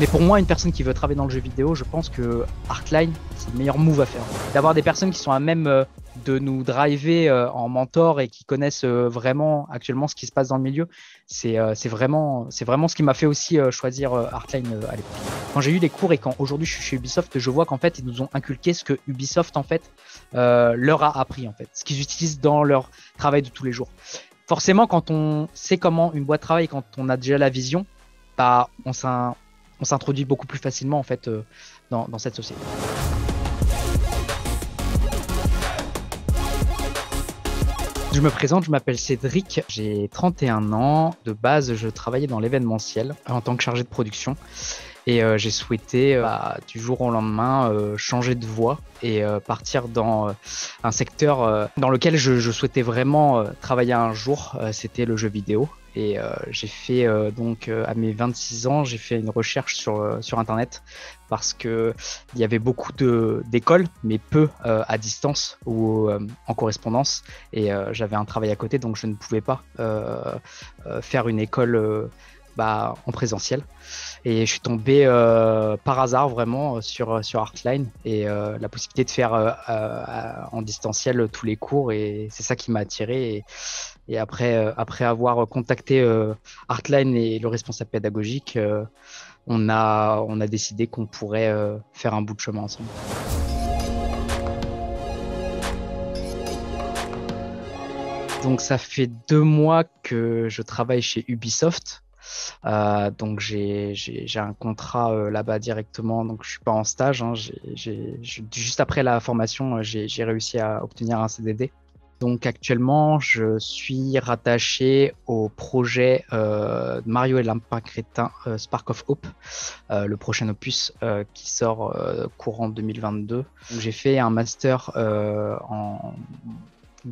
Mais pour moi, une personne qui veut travailler dans le jeu vidéo, je pense que Artline, c'est le meilleur move à faire. D'avoir des personnes qui sont à même euh, de nous driver euh, en mentor et qui connaissent euh, vraiment actuellement ce qui se passe dans le milieu, c'est vraiment, vraiment ce qui m'a fait aussi choisir Artline à l'époque. Quand j'ai eu les cours et quand aujourd'hui je suis chez Ubisoft, je vois qu'en fait ils nous ont inculqué ce que Ubisoft en fait leur a appris en fait, ce qu'ils utilisent dans leur travail de tous les jours. Forcément, quand on sait comment une boîte travaille, quand on a déjà la vision, bah on on s'introduit beaucoup plus facilement en fait euh, dans, cette société. Je me présente, je m'appelle Cédric, j'ai 31 ans. De base, je travaillais dans l'événementiel en tant que chargé de production. Et euh, j'ai souhaité, euh, bah, du jour au lendemain, changer de voie et partir dans un secteur dans lequel je souhaitais vraiment travailler un jour. C'était le jeu vidéo. Et euh, j'ai fait euh, donc euh, à mes 26 ans, j'ai fait une recherche sur, sur internet parce que il y avait beaucoup d'écoles, mais peu à distance ou en correspondance. Et j'avais un travail à côté, donc je ne pouvais pas faire une école bah, en présentiel. Et je suis tombé par hasard vraiment sur, sur Artline et la possibilité de faire en distanciel tous les cours. Et c'est ça qui m'a attiré. Et, et après, euh, après avoir contacté euh, Artline et le responsable pédagogique, euh, on, a, on a décidé qu'on pourrait faire un bout de chemin ensemble. Donc ça fait deux mois que je travaille chez Ubisoft. Donc j'ai un contrat là-bas directement, donc je suis pas en stage. Hein. juste après la formation, j'ai réussi à obtenir un CDD. Donc actuellement, je suis rattaché au projet euh, Mario et Lampin Crétin euh, Spark of Hope, euh, le prochain opus qui sort courant 2022. J'ai fait un master en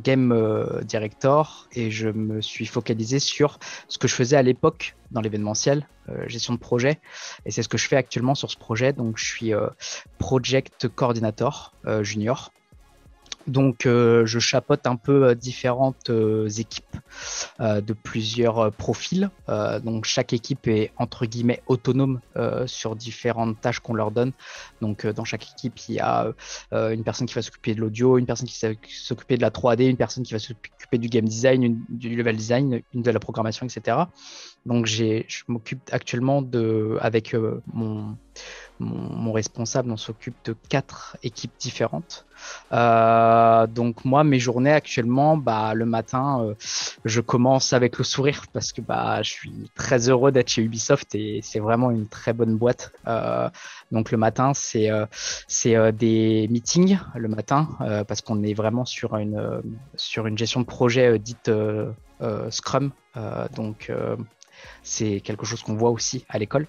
game director et je me suis focalisé sur ce que je faisais à l'époque dans l'événementiel, gestion de projet. Et c'est ce que je fais actuellement sur ce projet. Donc je suis project coordinator junior. Donc, euh, je chapote un peu euh, différentes euh, équipes de plusieurs profils. donc, chaque équipe est entre guillemets autonome sur différentes tâches qu'on leur donne. Donc, dans chaque équipe, il y a une personne qui va s'occuper de l'audio, une personne qui va s'occuper de la 3D, une personne qui va s'occuper du game design, du level design, une de la programmation, etc. Donc, je m'occupe actuellement de, avec mon mon, responsable, on s'occupe de quatre équipes différentes. Euh, donc moi, mes journées actuellement, bah, le matin, euh, je commence avec le sourire parce que bah, je suis très heureux d'être chez Ubisoft et c'est vraiment une très bonne boîte. Euh, donc le matin, c'est c'est des meetings le matin parce qu'on est vraiment sur une sur une gestion de projet dite Scrum. donc c'est quelque chose qu'on voit aussi à l'école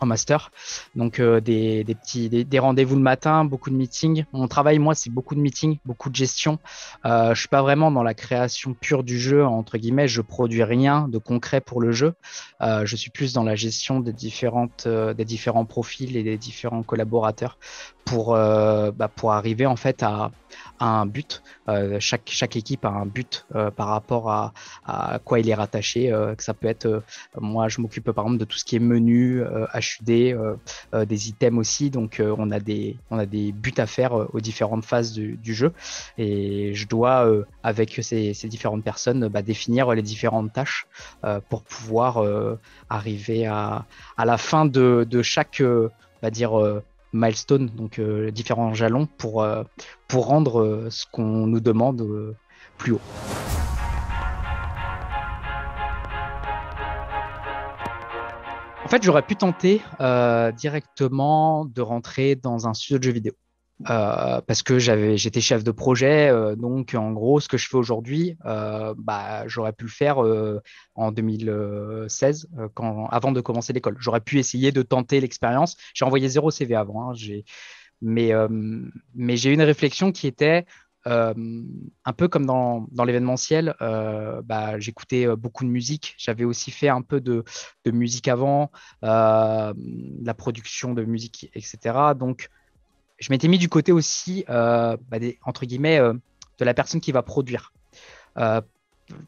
en master. Donc euh, des, petits rendez-vous le matin, beaucoup de meetings. Mon travail, moi, c'est beaucoup de meetings, beaucoup de gestion. Euh, je suis pas vraiment dans la création pure du jeu entre guillemets. Je produis rien de concret pour le jeu. Euh, je suis plus dans la gestion des euh, des différents profils et des différents collaborateurs pour bah, pour arriver en fait à, un but. Euh, chaque, chaque équipe a un but euh, par rapport à, à, quoi il est rattaché. Euh, que ça peut être, moi, je m'occupe par exemple de tout ce qui est menu, HUD, des items aussi. Donc, on a des on a des buts à faire aux différentes phases du, du jeu, et je dois avec ces, ces, différentes personnes bah, définir les différentes tâches pour pouvoir arriver à, à la fin de, de chaque va dire milestone, donc euh, différents jalons pour, euh, pour rendre euh, ce qu'on nous demande plus haut. En fait, j'aurais pu tenter directement de rentrer dans un studio de jeux vidéo. Euh, parce que j'avais, j'étais chef de projet. Euh, donc, en gros, ce que je fais aujourd'hui, euh, bah, j'aurais pu le faire en 2016, quand, avant de commencer l'école. J'aurais pu essayer de tenter l'expérience. J'ai envoyé zéro CV avant, hein, j'ai, mais, mais j'ai eu une réflexion qui était un peu comme dans, dans l'événementiel. bah, j'écoutais beaucoup de musique. J'avais aussi fait un peu de, de musique avant, la production de musique, etc. Donc, je m'étais mis du côté aussi, euh, bah, entre guillemets, euh, de la personne qui va produire. Euh,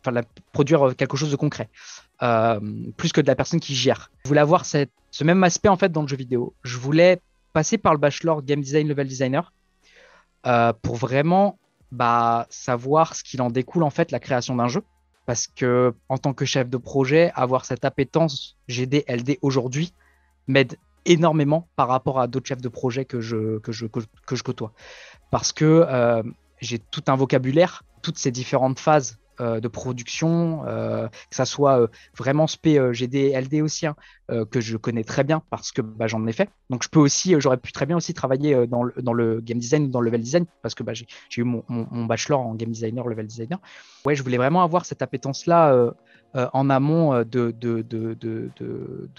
enfin, produire quelque chose de concret, plus que de la personne qui gère. Je voulais avoir ce même aspect en fait dans le jeu vidéo. Je voulais passer par le bachelor game design level designer pour vraiment bah, savoir ce qu'il en découle en fait la création d'un jeu. Parce que en tant que chef de projet, avoir cette appétence GD LD aujourd'hui m'aide énormément par rapport à d'autres chefs de projet que je, côtoie. Parce que euh, j'ai tout un vocabulaire, toutes ces différentes phases euh, de production, euh, que ça soit euh, vraiment SP, GD, LD aussi, hein, que je connais très bien parce que bah, j'en ai fait. Donc je peux aussi, j'aurais pu très bien aussi travailler dans le, game design ou dans le level design parce que bah, j'ai eu mon, bachelor en game designer, level designer. Ouais, je voulais vraiment avoir cette appétence-là en amont de,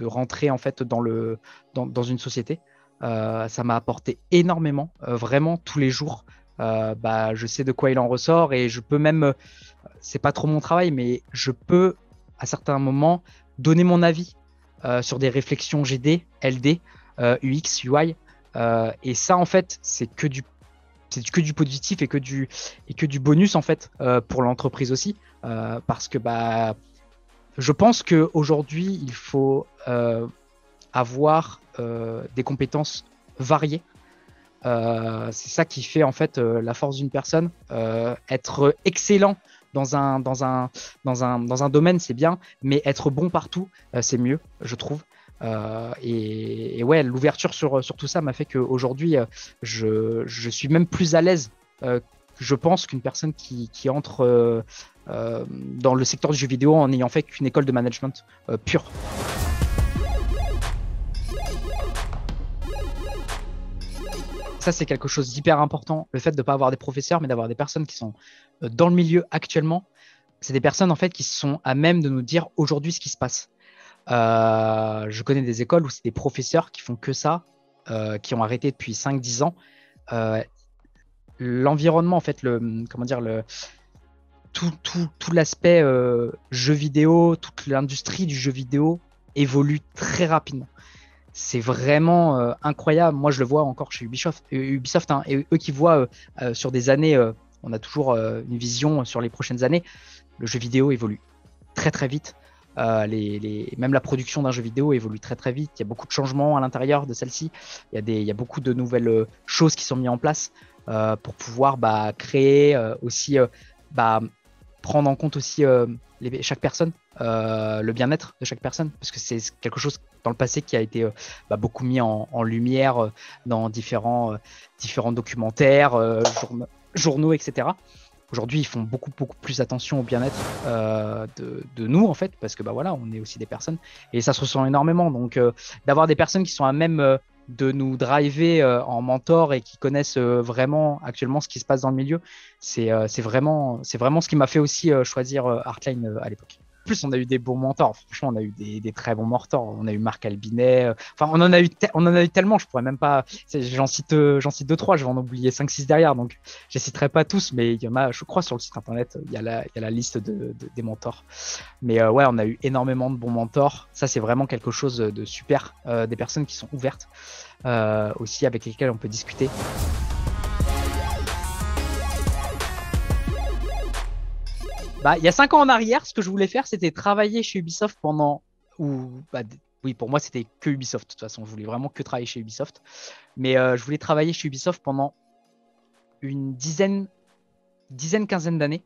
rentrer en fait dans une société. ça m'a apporté énormément, vraiment tous les jours. Bah, je sais de quoi il en ressort et je peux même c'est pas trop mon travail, mais je peux à certains moments donner mon avis euh, sur des réflexions GD, LD, UX, UI. et ça, en fait, c'est que du c'est que du positif et que du et que du bonus en fait euh, pour l'entreprise aussi, euh, parce que bah je pense que aujourd'hui il faut avoir des compétences variées. C'est ça qui fait en fait la force d'une personne. être excellent dans un, dans un, dans un, dans un domaine, c'est bien, mais être bon partout, euh, c'est mieux, je trouve. Euh, et, ouais, l'ouverture sur, sur tout ça m'a fait qu'aujourd'hui, euh, je, je suis même plus à l'aise, je pense, qu'une personne qui, qui entre dans le secteur du jeu vidéo en n'ayant fait qu'une école de management pure. Ça, c'est quelque chose d'hyper important. Le fait de ne pas avoir des professeurs, mais d'avoir des personnes qui sont euh, dans le milieu actuellement. C'est des personnes en fait qui sont à même de nous dire aujourd'hui ce qui se passe. Euh, je connais des écoles où c'est des professeurs qui font que ça, euh, qui ont arrêté depuis 5-10 ans. L'environnement, en fait, le, comment dire, le, tout, tout, tout l'aspect jeu vidéo, toute l'industrie du jeu vidéo évolue très rapidement c'est vraiment euh, incroyable. Moi, je le vois encore chez Ubisoft, euh, Ubisoft hein, et eux qui voient euh, sur des années, on a toujours une vision sur les prochaines années. Le jeu vidéo évolue très très vite. Même la production d'un jeu vidéo évolue très très vite. Il y a beaucoup de changements à l'intérieur de celle-ci. Il, il, y a beaucoup de nouvelles choses qui sont mises en place pour pouvoir bah, créer aussi, bah, prendre en compte aussi les, chaque personne, le bien-être de chaque personne, parce que c'est quelque chose dans le passé qui a été euh, bah, beaucoup mis en, lumière euh, dans différents, euh, différents documentaires, journaux, etc. Aujourd'hui, ils font beaucoup beaucoup plus attention au bien-être de, de, nous en fait, parce que bah voilà, on est aussi des personnes et ça se ressent énormément. Donc, d'avoir des personnes qui sont à même de nous driver en mentor et qui connaissent vraiment actuellement ce qui se passe dans le milieu, c'est vraiment c'est vraiment ce qui m'a fait aussi choisir Artline à l'époque plus, on a eu des bons mentors. Franchement, on a eu des, très bons mentors. On a eu Marc Albinet. Euh, enfin, on en a eu, on en a eu tellement. Je pourrais même pas. J'en cite, euh, j'en cite deux trois. Je vais en oublier cinq, six derrière. Donc, je citerai pas tous, mais il y a. Je crois sur le site internet, il y a la, la liste de, des mentors. Mais euh, ouais, on a eu énormément de bons mentors. Ça, c'est vraiment quelque chose de super. des personnes qui sont ouvertes aussi avec lesquelles on peut discuter. Bah, il y a cinq ans en arrière, ce que je voulais faire, c'était travailler chez Ubisoft pendant. Ou, bah, oui, pour moi, c'était que Ubisoft. De toute façon, je voulais vraiment que travailler chez Ubisoft. Mais euh, je voulais travailler chez Ubisoft pendant une dizaine, dizaine, quinzaine d'années.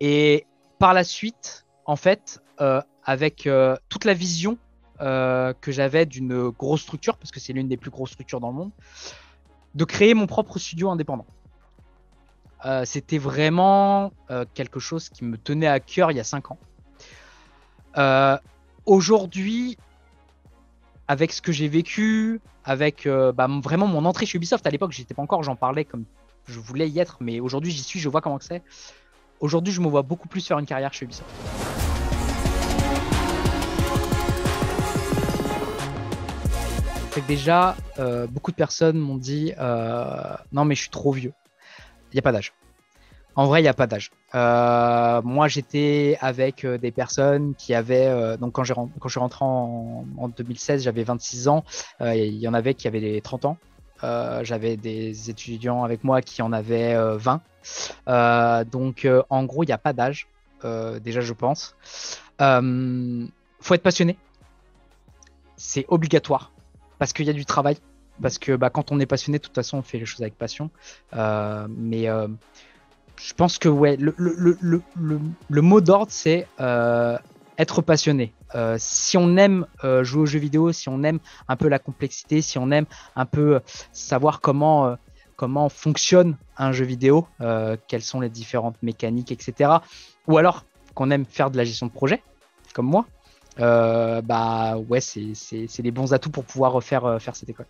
Et par la suite, en fait, euh, avec euh, toute la vision que j'avais d'une grosse structure, parce que c'est l'une des plus grosses structures dans le monde, de créer mon propre studio indépendant. Euh, c'était vraiment euh, quelque chose qui me tenait à cœur il y a 5 ans. Euh, aujourd'hui, avec ce que j'ai vécu, avec bah, vraiment mon entrée chez Ubisoft, à l'époque, j'étais pas encore, j'en parlais comme je voulais y être, mais aujourd'hui j'y suis, je vois comment c'est. Aujourd'hui, je me vois beaucoup plus faire une carrière chez Ubisoft. Que déjà, beaucoup de personnes m'ont dit non, mais je suis trop vieux il n'y a pas d'âge. En vrai, il n'y a pas d'âge. Euh, moi, j'étais avec euh, des personnes qui avaient, euh, donc quand, quand je suis rentré en, 2016, j'avais 26 ans, il y en avait qui avaient des 30 ans. j'avais des étudiants avec moi qui en avaient 20. donc, en gros, il n'y a pas d'âge, déjà, je pense. faut être passionné. c'est obligatoire parce qu'il y a du travail. Parce que bah, quand on est passionné, de toute façon, on fait les choses avec passion. Euh, mais euh, je pense que le, mot d'ordre, c'est euh, être passionné. si on aime jouer aux jeux vidéo, si on aime un peu la complexité, si on aime un peu savoir comment, fonctionne un jeu vidéo, quelles sont les différentes mécaniques, etc. Ou alors qu'on aime faire de la gestion de projet, comme moi, bah ouais, c'est les bons atouts pour pouvoir faire, faire cette école.